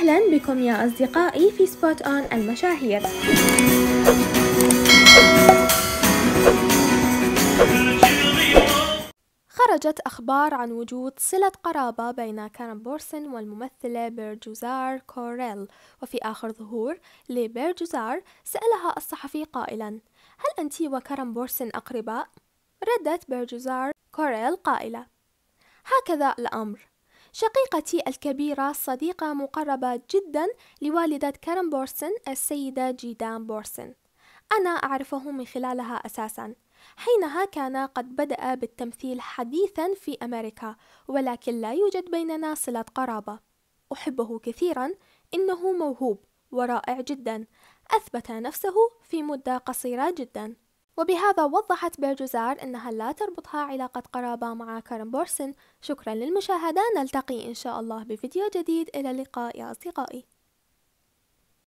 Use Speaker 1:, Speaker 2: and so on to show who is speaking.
Speaker 1: أهلا بكم يا أصدقائي في سبوت أون المشاهير خرجت أخبار عن وجود صلة قرابة بين كرم بورسين والممثلة بيرجوزار كوريل وفي آخر ظهور لبيرجوزار سألها الصحفي قائلا هل أنت وكرم بورسين أقرباء؟ ردت بيرجوزار كوريل قائلة هكذا الأمر شقيقتي الكبيرة صديقة مقربة جدا لوالدة كارن بورسن السيدة جيدان بورسن. أنا أعرفه من خلالها أساسا. حينها كان قد بدأ بالتمثيل حديثا في أمريكا ولكن لا يوجد بيننا صلة قرابة. أحبه كثيرا إنه موهوب ورائع جدا. أثبت نفسه في مدة قصيرة جدا. وبهذا وضحت بيرجوزار أنها لا تربطها علاقة قرابة مع كارن بورسن. شكرا للمشاهدة نلتقي إن شاء الله بفيديو جديد. إلى اللقاء يا أصدقائي.